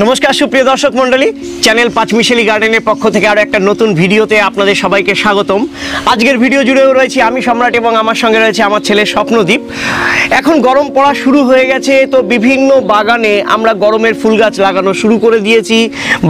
নমস্কার, সুপ্রিয় দর্শক মণ্ডলী। চ্যানেল পাঁচমিশেলি গার্ডেনের পক্ষ থেকে আরও একটা নতুন ভিডিওতে আপনাদের সবাইকে স্বাগতম। আজকের ভিডিও জুড়েও রয়েছি আমি সম্রাট এবং আমার সঙ্গে রয়েছে আমার ছেলে স্বপ্নদীপ। এখন গরম পড়া শুরু হয়ে গেছে, তো বিভিন্ন বাগানে আমরা গরমের ফুল গাছ লাগানো শুরু করে দিয়েছি,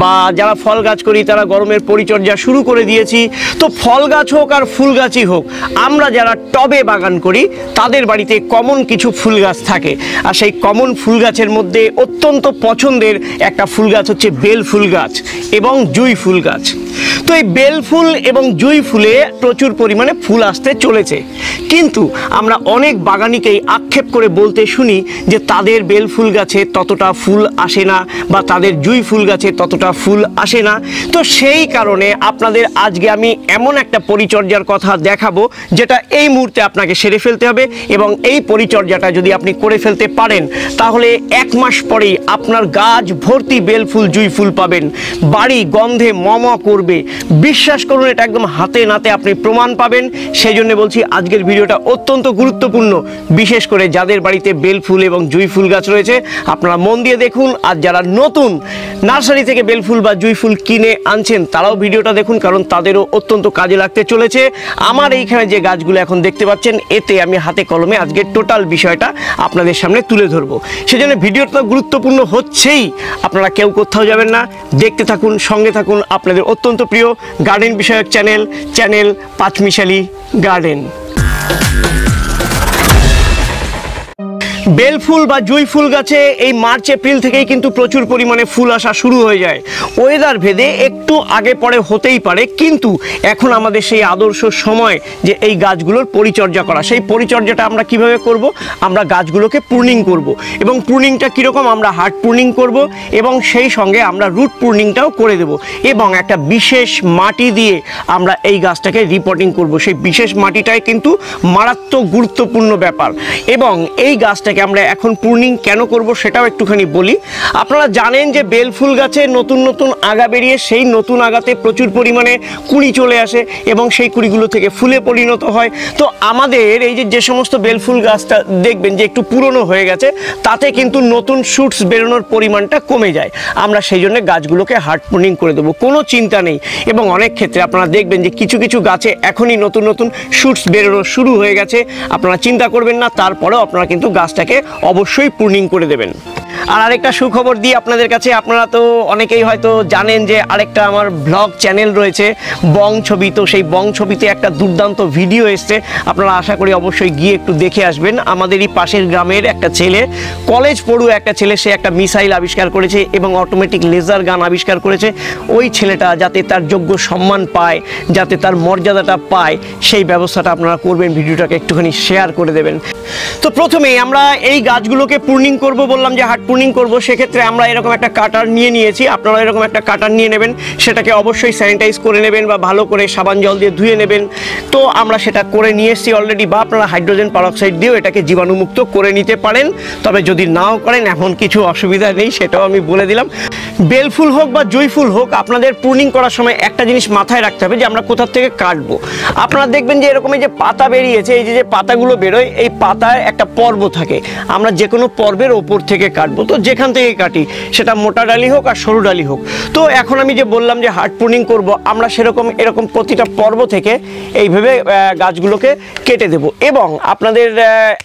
বা যারা ফল গাছ করি তারা গরমের পরিচর্যা শুরু করে দিয়েছি। তো ফল গাছ হোক আর ফুল গাছই হোক, আমরা যারা টবে বাগান করি, তাদের বাড়িতে কমন কিছু ফুল গাছ থাকে। আর সেই কমন ফুল গাছের মধ্যে অত্যন্ত পছন্দের একটা ফুল গাছ হচ্ছে বেল ফুল গাছ এবং জুই ফুল গাছ। তো এই বেল ফুল এবং জুই ফুলে প্রচুর পরিমাণে ফুল আসতে চলেছে। কিন্তু আমরা অনেক বাগানিকেই আক্ষেপ করে বলতে শুনি যে তাদের বেল ফুল গাছে ততটা ফুল আসে না বা তাদের জুই ফুল গাছে ততটা ফুল আসে না। তো সেই কারণে আপনাদের আজকে আমি এমন একটা পরিচর্যার কথা দেখাবো, যেটা এই মুহূর্তে আপনাকে সেরে ফেলতে হবে এবং এই পরিচর্যাটা যদি আপনি করে ফেলতে পারেন, তাহলে এক মাস পরেই আপনার গাছ ভর্তি বেল ফুল, জুই ফুল পাবেন। বাড়ি গন্ধে মম করবে বিশ্বাস করুন, এটা একদম হাতে নাতে আপনি প্রমাণ পাবেন। সেই জন্য বলছি, আজকের ভিডিওটা অত্যন্ত গুরুত্বপূর্ণ, বিশেষ করে যাদের বাড়িতে বেল ফুল এবং জুই ফুল গাছ রয়েছে। আপনারা মন দিয়ে দেখুন, আর যারা নতুন নার্সারি থেকে বেল ফুল বা জুই ফুল কিনে আনছেন, তারাও ভিডিওটা দেখুন, কারণ তাদেরও অত্যন্ত কাজে লাগতে চলেছে। আমার এইখানে যে গাছগুলো এখন দেখতে পাচ্ছেন, এতে আমি হাতে কলমে আজকের টোটাল বিষয়টা আপনাদের সামনে তুলে ধরবো। সেজন্য ভিডিওটা গুরুত্বপূর্ণ হচ্ছেই, আপনারা কেউ কোথাও যাবেন না। দেখতে থাকুন, সঙ্গে থাকুন, আপনাদের অত্যন্ত প্রিয় গার্ডেন বিষয়ক চ্যানেল চ্যানেল পাঁচমিশালি গার্ডেন বেল ফুল বা জুই ফুল গাছে এই মার্চ, এপ্রিল থেকেই কিন্তু প্রচুর পরিমাণে ফুল আসা শুরু হয়ে যায়। ওয়েদার ভেদে একটু আগে পরে হতেই পারে, কিন্তু এখন আমাদের সেই আদর্শ সময় যে এই গাছগুলোর পরিচর্যা করা। সেই পরিচর্যাটা আমরা কীভাবে করব? আমরা গাছগুলোকে প্রুনিং করব। এবং প্রুনিংটা কীরকম? আমরা হার্ট প্রুনিং করব এবং সেই সঙ্গে আমরা রুট প্রুনিংটাও করে দেব। এবং একটা বিশেষ মাটি দিয়ে আমরা এই গাছটাকে রিপোর্টিং করব। সেই বিশেষ মাটিটাই কিন্তু মারাত্মক গুরুত্বপূর্ণ ব্যাপার। এবং এই গাছটাকে আমরা এখন প্রুনিং কেন করব সেটাও একটুখানি বলি। আপনারা জানেন যে বেল ফুল গাছে নতুন নতুন আগা বেরিয়ে সেই নতুন আগাতে প্রচুর পরিমাণে কুড়ি চলে আসে এবং সেই কুড়িগুলো থেকে ফুলে পরিণত হয়। তো আমাদের এই যে যে সমস্ত বেলফুল গাছটা দেখবেন যে একটু পুরনো হয়ে গেছে, তাতে কিন্তু নতুন শুটস বেরোনোর পরিমাণটা কমে যায়। আমরা সেই জন্য গাছগুলোকে হার্ড প্রুনিং করে দেবো, কোনো চিন্তা নেই। এবং অনেক ক্ষেত্রে আপনারা দেখবেন যে কিছু কিছু গাছে এখনই নতুন নতুন শুটস বেরোনো শুরু হয়ে গেছে। আপনারা চিন্তা করবেন না, তারপরেও আপনারা কিন্তু গাছটাকে অবশ্যই প্রুনিং করে দেবেন। আর আরেকটা সুখবর দিই আপনাদের কাছে। আপনারা তো অনেকেই হয়তো জানেন যে আরেকটা আমার ব্লগ চ্যানেল রয়েছে, বং ছবি। তো সেই বং ছবিতে একটা দুর্দান্ত ভিডিও এসছে। আপনারা আশা করি অবশ্যই গিয়ে একটু দেখে আসবেন। আমাদেরই পাশের গ্রামের একটা ছেলে, কলেজ পড়ুয়া একটা ছেলে, সে একটা মিসাইল আবিষ্কার করেছে এবং অটোমেটিক লেজার গান আবিষ্কার করেছে। ওই ছেলেটা যাতে তার যোগ্য সম্মান পায়, যাতে তার মর্যাদাটা পায়, সেই ব্যবস্থাটা আপনারা করবেন। ভিডিওটাকে একটুখানি শেয়ার করে দেবেন। তো প্রথমেই আমরা এই গাছগুলোকে পূর্ণিং করব বললাম যে হাট পূর্ণিং করব, সেক্ষেত্রে আমরা এরকম একটা কাটার নিয়ে নিয়েছি। আপনারা এরকম একটা কাটার নিয়ে নেবেন, সেটাকে অবশ্যই স্যানিটাইজ করে নেবেন বা ভালো করে সাবান জল দিয়ে ধুয়ে নেবেন। তো আমরা সেটা করে নিয়ে এসেছি অলরেডি বা আপনারা হাইড্রোজেন পারক্সাইড দিয়েও এটাকে জীবাণুমুক্ত করে নিতে পারেন। তবে যদি নাও করেন, এমন কিছু অসুবিধা নেই, সেটাও আমি বলে দিলাম। বেলফুল হোক বা জয়ফুল হোক, আপনাদের প্রুনিং করার সময় একটা জিনিস মাথায় রাখতে হবে যে আমরা কোথার থেকে কাটবো। আপনারা দেখবেন যে এরকম এই যে পাতা বেরিয়েছে, এই যে যে পাতাগুলো বেরোয়, এই পাতায় একটা পর্ব থাকে। আমরা যে কোনো পর্বের ওপর থেকে কাটবো। তো যেখান থেকে কাটি, সেটা মোটা ডালি হোক আর সরু ডালি হোক। তো এখন আমি যে বললাম যে হার্ড প্রুনিং করব, আমরা সেরকম, এরকম প্রতিটা পর্ব থেকে এইভাবে গাছগুলোকে কেটে দেব। এবং আপনাদের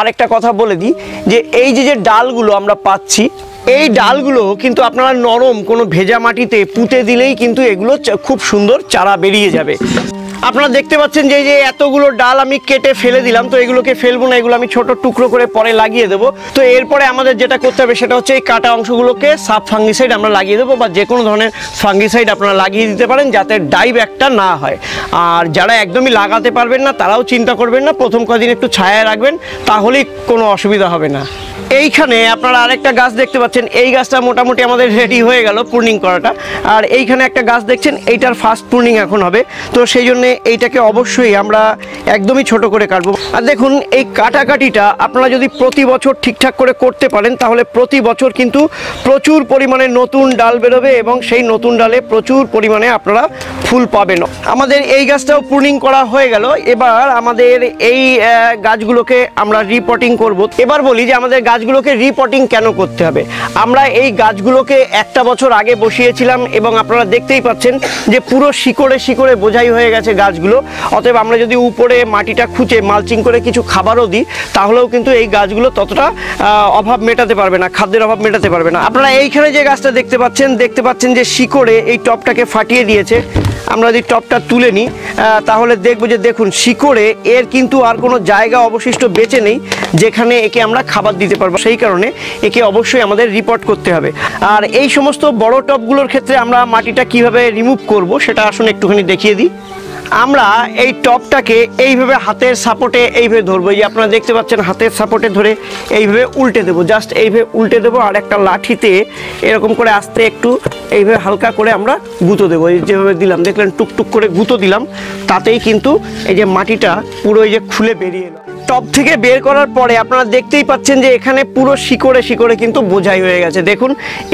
আরেকটা কথা বলে দিই যে এই যে যে ডালগুলো আমরা পাচ্ছি এই ডালগুলো কিন্তু আপনারা নরম কোনো ভেজা মাটিতে পুঁতে দিলেই কিন্তু এগুলো খুব সুন্দর চারা বেরিয়ে যাবে। আপনারা দেখতে পাচ্ছেন যে যে এতগুলো ডাল আমি কেটে ফেলে দিলাম, তো এগুলোকে ফেলব না, এগুলো আমি ছোট টুকরো করে পরে লাগিয়ে দেবো। তো এরপরে আমাদের যেটা করতে হবে সেটা হচ্ছে এই কাটা অংশগুলোকে সাব ফাঙ্গিসাইড আমরা লাগিয়ে দেবো বা যে কোনো ধরনের ফাঙ্গিসাইড আপনারা লাগিয়ে দিতে পারেন যাতে ডাইভ একটা না হয়। আর যারা একদমই লাগাতে পারবেন না, তারাও চিন্তা করবেন না, প্রথম কদিন একটু ছায়া রাখবেন, তাহলেই কোনো অসুবিধা হবে না। এইখানে আপনারা আরেকটা গাছ দেখতে পাচ্ছেন। এই গাছটা মোটামুটি আমাদের রেডি হয়ে গেল পূর্ণিং করাটা। আর এইখানে একটা গাছ দেখছেন, এইটার ফার্স্ট পূর্ণিং এখন হবে। তো সেই জন্য এইটাকে অবশ্যই আমরা একদমই ছোট করে কাটবো। আর দেখুন, এই কাটাকাটিটা আপনারা যদি প্রতি বছর ঠিকঠাক করে করতে পারেন, তাহলে প্রতি বছর কিন্তু প্রচুর পরিমাণে নতুন ডাল বেরোবে এবং সেই নতুন ডালে প্রচুর পরিমাণে আপনারা ফুল পাবেন। আমাদের এই গাছটাও প্রুনিং করা হয়ে গেল। এবার আমাদের এই গাছগুলোকে আমরা রিপোর্টিং করব। এবার বলি যে আমাদের গাছগুলোকে রিপোর্টিং কেন করতে হবে? আমরা এই গাছগুলোকে একটা বছর আগে বসিয়েছিলাম এবং আপনারা দেখতেই পাচ্ছেন যে পুরো শিকড়ে শিকড়ে বোঝাই হয়ে গেছে গাছগুলো। অতএব আমরা যদি উপরে মাটিটা খুঁচে মালচিং করে কিছু খাবারও দিই, তাহলেও কিন্তু এই গাছগুলো ততটা অভাব মেটাতে পারবে না, খাদ্যের অভাব মেটাতে পারবে না। আপনারা এইখানে যে গাছটা দেখতে পাচ্ছেন দেখতে পাচ্ছেন যে শিকড়ে এই টপটাকে ফাটিয়ে দিয়েছে। আমরা যদি টপটা তুলে নিই তাহলে দেখব যে দেখুন, শিকড়ে এর কিন্তু আর কোনো জায়গা অবশিষ্ট বেঁচে নেই, যেখানে একে আমরা খাবার দিতে পারব। সেই কারণে একে অবশ্যই আমাদের রিপোর্ট করতে হবে। আর এই সমস্ত বড় টপগুলোর ক্ষেত্রে আমরা মাটিটা কীভাবে রিমুভ করব, সেটা আসুন একটুখানি দেখিয়ে দিই। আমরা এই টপটাকে এইভাবে হাতের সাপোর্টে এইভাবে ধরবো। এই আপনারা দেখতে পাচ্ছেন, হাতের সাপোর্টে ধরে এইভাবে উল্টে দেবো। জাস্ট এইভাবে উল্টে দেবো আর একটা লাঠিতে এরকম করে আস্তে একটু এইভাবে হালকা করে আমরা গুঁতো দেবো। এই যেভাবে দিলাম, দেখলেন টুকটুক করে গুঁতো দিলাম, তাতেই কিন্তু এই যে মাটিটা পুরো এই যে খুলে বেরিয়ে এলো। টপ থেকে বের করার পরে আপনারা দেখতেই পাচ্ছেন যে এখানে পুরো শিকড়ে শিকড়ে কিন্তু বোঝাই হয়ে গেছে। দেখুন,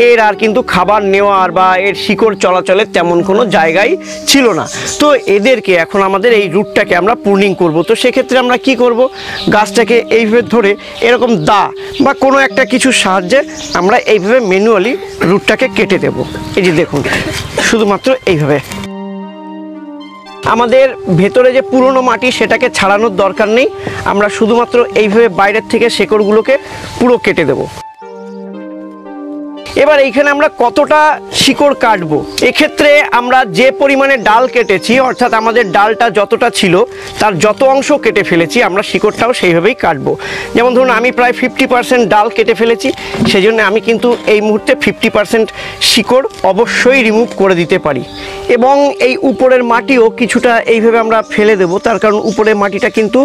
এর আর কিন্তু খাবার নেওয়ার বা এর শিকড় চলাচলের তেমন কোনো জায়গাই ছিল না। তো এদেরকে এখন আমাদের এই রুটটাকে আমরা পূর্ণিং করব। তো সেক্ষেত্রে আমরা কি করব? গাছটাকে এইভাবে ধরে এরকম দা বা কোনো একটা কিছু সাহায্যে আমরা এইভাবে ম্যানুয়ালি রুটটাকে কেটে দেব। এই যে দেখুন, শুধুমাত্র এইভাবে। আমাদের ভেতরে যে পুরনো মাটি সেটাকে ছাড়ানোর দরকার নেই। আমরা শুধুমাত্র এইভাবে বাইরের থেকে শেকড়গুলোকে পুরো কেটে দেব। এবার এইখানে আমরা কতটা শিকড় কাটবো? এক্ষেত্রে আমরা যে পরিমাণে ডাল কেটেছি, অর্থাৎ আমাদের ডালটা যতটা ছিল, তার যত অংশ কেটে ফেলেছি, আমরা শিকড়টাও সেইভাবেই কাটবো। যেমন ধরুন, আমি প্রায় ফিফটি পার্সেন্ট ডাল কেটে ফেলেছি সেই জন্য আমি কিন্তু এই মুহূর্তে ফিফটি পার্সেন্ট শিকড় অবশ্যই রিমুভ করে দিতে পারি। এবং এই উপরের মাটিও কিছুটা এইভাবে আমরা ফেলে দেব। তার কারণ উপরের মাটিটা কিন্তু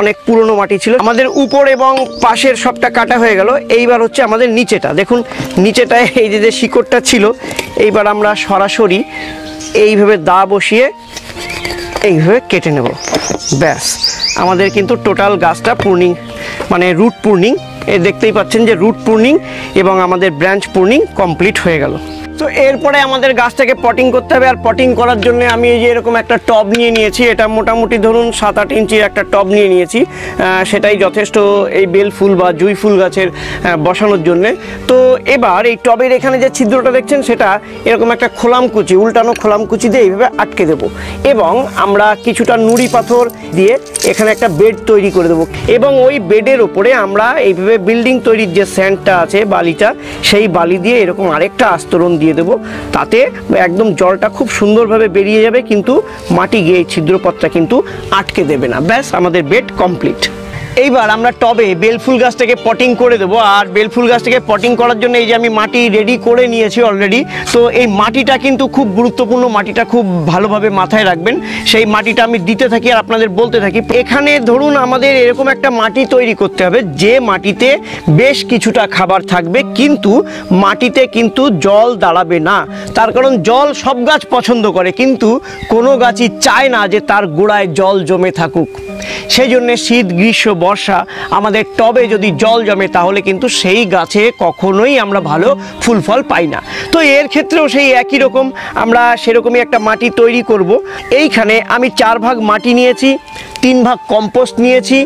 অনেক পুরনো মাটি ছিল। আমাদের উপর এবং পাশের সবটা কাটা হয়ে গেল। এইবার হচ্ছে আমাদের নিচেটা। দেখুন, নিচেটায় এই যে যে শিকড়টা ছিল, এইবার আমরা সরাসরি এইভাবে দা বসিয়ে এইভাবে কেটে নেব। ব্যাস, আমাদের কিন্তু টোটাল গাছটা পূর্ণিং মানে রুট পূর্ণিং। এ, দেখতেই পাচ্ছেন যে রুট পূর্ণিং এবং আমাদের ব্রাঞ্চ পূর্ণিং কমপ্লিট হয়ে গেল। তো এরপরে আমাদের গাছটাকে পটিং করতে হবে, আর পটিং করার জন্য আমি এই যে এরকম একটা টব নিয়ে নিয়েছি। এটা মোটামুটি ধরুন সাত আট ইঞ্চির একটা টব নিয়ে নিয়েছি। সেটাই যথেষ্ট এই বেল ফুল বা জুই ফুল গাছের বসানোর জন্য। তো এবার এই টবের এখানে যে ছিদ্রটা দেখছেন, সেটা এরকম একটা খোলামকুচি উল্টানো খোলামকুচি দিয়ে এইভাবে আটকে দেবো। এবং আমরা কিছুটা নুড়ি পাথর দিয়ে এখানে একটা বেড তৈরি করে দেবো। এবং ওই বেডের ওপরে আমরা এইভাবে বিল্ডিং তৈরির যে স্যান্ডটা আছে, বালিটা, সেই বালি দিয়ে এরকম আরেকটা আস্তরণ দিয়ে দেবো। তাতে একদম জলটা খুব সুন্দরভাবে বেরিয়ে যাবে, কিন্তু মাটি গিয়ে ছিদ্রপথটা কিন্তু আটকে দেবে না। ব্যাস, আমাদের বেড কমপ্লিট এইবার আমরা টবে বেলফুল গাছটাকে পটিং করে দেবো, আর বেলফুল গাছটাকে পটিং করার জন্য এই যে আমি মাটি রেডি করে নিয়েছি অলরেডি তো এই মাটিটা কিন্তু খুব গুরুত্বপূর্ণ, মাটিটা খুব ভালোভাবে মাথায় রাখবেন। সেই মাটিটা আমি দিতে থাকি আর আপনাদের বলতে থাকি। এখানে ধরুন আমাদের এরকম একটা মাটি তৈরি করতে হবে, যে মাটিতে বেশ কিছুটা খাবার থাকবে, কিন্তু মাটিতে কিন্তু জল দাঁড়াবে না। তার কারণ জল সব গাছ পছন্দ করে, কিন্তু কোনো গাছই চায় না যে তার গোড়ায় জল জমে থাকুক। সেই জন্যে শীত, গ্রীষ্ম, বর্ষা আমাদের টবে যদি জল জমে তাহলে কিন্তু সেই গাছে কখনোই আমরা ভালো ফুল ফল পাই না। তো এর ক্ষেত্রেও সেই একই রকম আমরা সেরকমই একটা মাটি তৈরি করব। এইখানে আমি চার ভাগ মাটি নিয়েছি, তিন ভাগ কম্পোস্ট নিয়েছি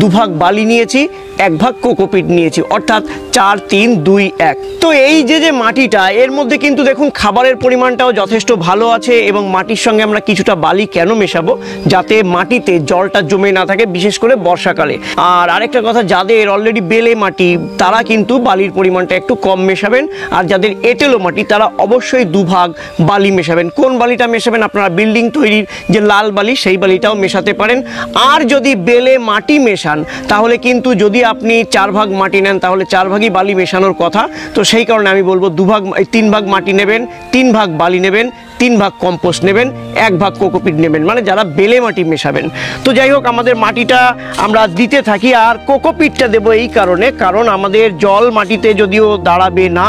দু ভাগ বালি নিয়েছি এক ভাগ কোকোপিট নিয়েছি, অর্থাৎ চার, তিন, দুই, এক। তো এই যে যে মাটিটা, এর মধ্যে কিন্তু দেখুন খাবারের পরিমাণটাও যথেষ্ট ভালো আছে এবং মাটির সঙ্গে আমরা কিছুটা বালি কেন মেশাবো? যাতে মাটিতে জলটা জমে না থাকে, বিশেষ করে বর্ষাকালে। আর আরেকটা কথা, যাদের অলরেডি বেলে মাটি, তারা কিন্তু বালির পরিমাণটা একটু কম মেশাবেন। আর যাদের এঁটেলো মাটি, তারা অবশ্যই দুভাগ বালি মেশাবেন। কোন বালিটা মেশাবেন? আপনারা বিল্ডিং তৈরির যে লাল বালি, সেই বালিটাও মেশাতে পারেন। আর যদি বেলে মাটি মেশান, তাহলে কিন্তু যদি আপনি চার ভাগ মাটি নেন, তাহলে চার ভাগই বালি মেশানোর কথা। তো সেই কারণে আমি বলব, দুভাগ তিন ভাগ মাটি নেবেন, তিন ভাগ বালি নেবেন তিন ভাগ কম্পোস্ট নেবেন, এক ভাগ কোকোপিট নেবেন মানে যারা বেলে মাটি মেশাবেন। তো যাই হোক, আমাদের মাটিটা আমরা দিতে থাকি, আর কোকোপিটটা দেবো এই কারণে, কারণ আমাদের জল মাটিতে যদিও দাঁড়াবে না,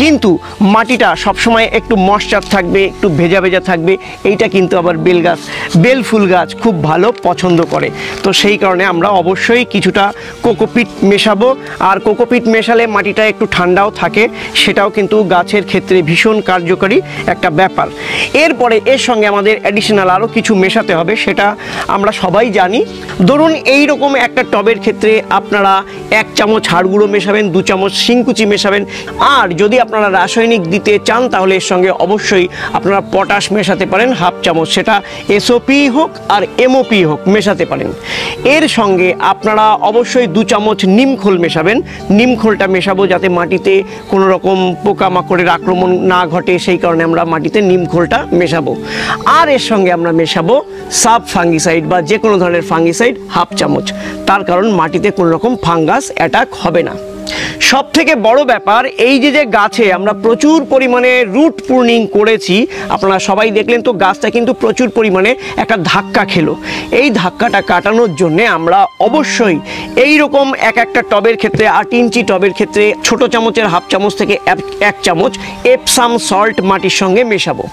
কিন্তু মাটিটা সবসময় একটু ময়শ্চার থাকবে, একটু ভেজা ভেজা থাকবে, এইটা কিন্তু আবার বেল গাছ, বেল ফুল গাছ খুব ভালো পছন্দ করে। তো সেই কারণে আমরা অবশ্যই কিছুটা কোকোপিট মেশাবো, আর কোকোপিট মেশালে মাটিটা একটু ঠান্ডাও থাকে, সেটাও কিন্তু গাছের ক্ষেত্রে ভীষণ কার্যকরী একটা ব্যাপার। এরপরে এর সঙ্গে আমাদের অ্যাডিশনাল আরও কিছু মেশাতে হবে, সেটা আমরা সবাই জানি। ধরুন এই রকম একটা টবের ক্ষেত্রে আপনারা এক চামচ হাড় গুঁড়ো মেশাবেন, দু চামচ শিংকুচি মেশাবেন। আর যদি আপনারা রাসায়নিক দিতে চান, তাহলে এর সঙ্গে অবশ্যই আপনারা পটাশ মেশাতে পারেন, হাফ চামচ। সেটা এসওপি হোক আর এমওপি হোক, মেশাতে পারেন। এর সঙ্গে আপনারা অবশ্যই দু চামচ নিমখোল মেশাবেন। নিমখোলটা মেশাবো যাতে মাটিতে কোনো রকম পোকামাকড়ের আক্রমণ না ঘটে, সেই কারণে আমরা মাটিতে নিমখোলটা মেশাবো। আর এর সঙ্গে আমরা মেশাবো সাব ফাঙ্গিসাইড বা যে কোনো ধরনের ফাঙ্গিসাইড হাফ চামচ। তার কারণ মাটিতে কোনো রকম ফাঙ্গাস অ্যাটাক হবে না। সব থেকে বড় ব্যাপার, এই যে যে গাছে আমরা প্রচুর পরিমাণে রুট প্রুনিং করেছি, আপনারা সবাই দেখলেন তো গাছটা কিন্তু প্রচুর পরিমাণে একটা ধাক্কা খেলো। এই ধাক্কাটা কাটানোর জন্য আমরা অবশ্যই এই রকম এক একটা টবের ক্ষেত্রে আট ইঞ্চি টবের ক্ষেত্রে ছোট চামচের হাফ চামচ থেকে এক চামচ এপসাম সল্ট মাটির সঙ্গে মেশাবো।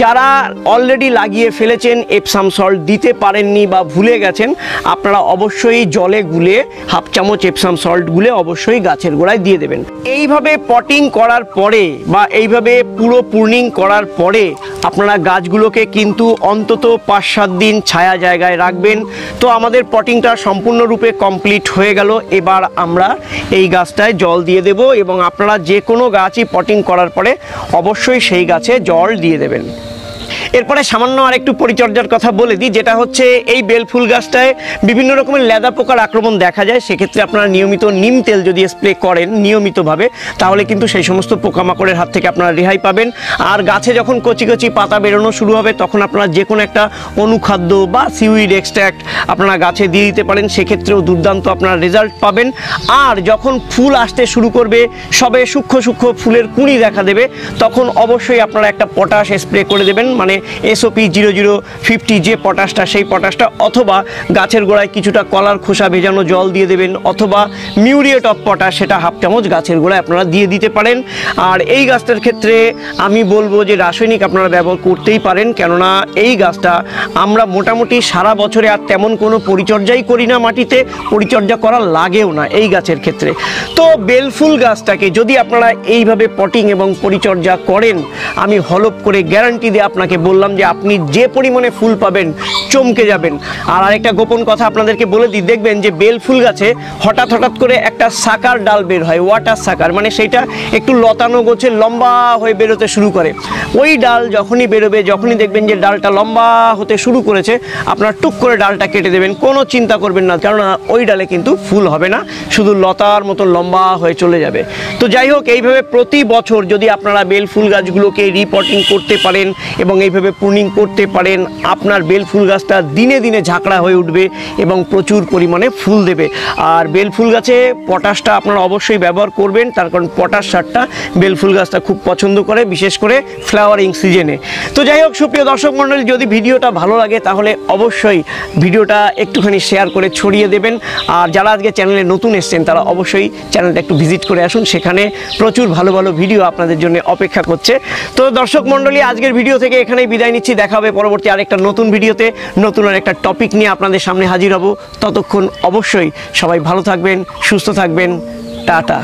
যারা অলরেডি লাগিয়ে ফেলেছেন এপসাম সল্ট দিতে পারেননি বা ভুলে গেছেন, আপনারা অবশ্যই জলে গুলে, হাফ চামচ এপসাম সল্ট গুলে অবশ্যই গাছের গোড়ায় দিয়ে দেবেন। এইভাবে পটিং করার পরে বা এইভাবে পুরো পূর্ণিং করার পরে আপনারা গাছগুলোকে কিন্তু অন্তত পাঁচ সাত দিন ছায়া জায়গায় রাখবেন। তো আমাদের পটিংটা সম্পূর্ণরূপে কমপ্লিট হয়ে গেল। এবার আমরা এই গাছটায় জল দিয়ে দেব এবং আপনারা যে কোনো গাছই পটিং করার পরে অবশ্যই সেই গাছে জল দিয়ে দেবেন। এরপরে সামান্য আর একটু পরিচর্যার কথা বলে দিই, যেটা হচ্ছে এই বেল ফুল গাছটায় বিভিন্ন রকমের লেদা পোকার আক্রমণ দেখা যায়। সেক্ষেত্রে আপনারা নিয়মিত নিম তেল যদি স্প্রে করেন নিয়মিতভাবে, তাহলে কিন্তু সেই সমস্ত পোকামাকড়ের হাত থেকে আপনারা রেহাই পাবেন। আর গাছে যখন কচি কচি পাতা বেরোনো শুরু হবে, তখন আপনারা যে কোনো একটা অনুখাদ্য বা সিউইড এক্সট্র্যাক্ট আপনারা গাছে দিয়ে দিতে পারেন। সেক্ষেত্রেও দুর্দান্ত আপনারা রেজাল্ট পাবেন। আর যখন ফুল আসতে শুরু করবে, সবে সূক্ষ্ম সূক্ষ্ম ফুলের কুঁড়ি দেখা দেবে, তখন অবশ্যই আপনারা একটা পটাশ স্প্রে করে দেবেন। মানে এসওপি জিরো জিরো ফিফটি যে পটাশটা সেই পটাশটা অথবা গাছের গোড়ায় কিছুটা কলার খোসা ভেজানো জল দিয়ে দেবেন, অথবা মিউরিয়েট অফ পটাশ সেটা হাফ চামচ গাছের গোড়ায় আপনারা দিয়ে দিতে পারেন। আর এই গাছটার ক্ষেত্রে আমি বলব যে রাসায়নিক আপনারা ব্যবহার করতেই পারেন, কেননা এই গাছটা আমরা মোটামুটি সারা বছরে আর তেমন কোনো পরিচর্যাই করি না মাটিতে, পরিচর্যা করা লাগেও না এই গাছের ক্ষেত্রে। তো বেলফুল গাছটাকে যদি আপনারা এইভাবে পটিং এবং পরিচর্যা করেন, আমি হলপ করে গ্যারান্টি দিয়ে আপনাকে বললাম যে আপনি যে পরিমাণে ফুল পাবেন, চমকে যাবেন। আর আরেকটা গোপন কথা আপনাদেরকে বলে দিই, দেখবেন যে বেল ফুল গাছে হঠাৎ হঠাৎ করে একটা সাকার ডাল বের হয় ওয়াটার সাকার মানে সেইটা একটু লতানো গোছে লম্বা হয়ে বেরোতে শুরু করে। ওই ডাল যখনই বেরোবে, যখনই দেখবেন যে ডালটা লম্বা হতে শুরু করেছে, আপনার টুক করে ডালটা কেটে দেবেন, কোনো চিন্তা করবেন না, কেননা ওই ডালে কিন্তু ফুল হবে না, শুধু লতার মতো লম্বা হয়ে চলে যাবে। তো যাই হোক, এইভাবে প্রতি বছর যদি আপনারা বেল ফুল গাছগুলোকে রিপোর্টিং করতে পারেন এবং এইভাবে প্রুনিং করতে পারেন। আপনার বেল ফুল গাছটা দিনে দিনে ঝাঁকড়া হয়ে উঠবে এবং প্রচুর পরিমাণে ফুল দেবে। আর বেল ফুল গাছে পটাশটা আপনারা অবশ্যই ব্যবহার করবেন, তার কারণ পটাশ সারটা বেল ফুল গাছটা খুব পছন্দ করে, বিশেষ করে ফ্লাওয়ারিং সিজনে। তো যাই হোক, সুপ্রিয় দর্শক মণ্ডলী, যদি ভিডিওটা ভালো লাগে তাহলে অবশ্যই ভিডিওটা একটুখানি শেয়ার করে ছড়িয়ে দেবেন। আর যারা আজকে চ্যানেলে নতুন এসছেন, তারা অবশ্যই চ্যানেলটা একটু ভিজিট করে আসুন। সেখানে প্রচুর ভালো ভালো ভিডিও আপনাদের জন্য অপেক্ষা করছে। তো দর্শক মণ্ডলী, আজকের ভিডিও থেকে এখানেই বিদায় নিচ্ছি। দেখা হবে পরবর্তী আরেকটা নতুন ভিডিওতে। নতুন একটা টপিক নিয়ে আপনাদের সামনে হাজির হব। ততক্ষণ অবশ্যই সবাই ভালো থাকবেন, সুস্থ থাকবেন। টাটা।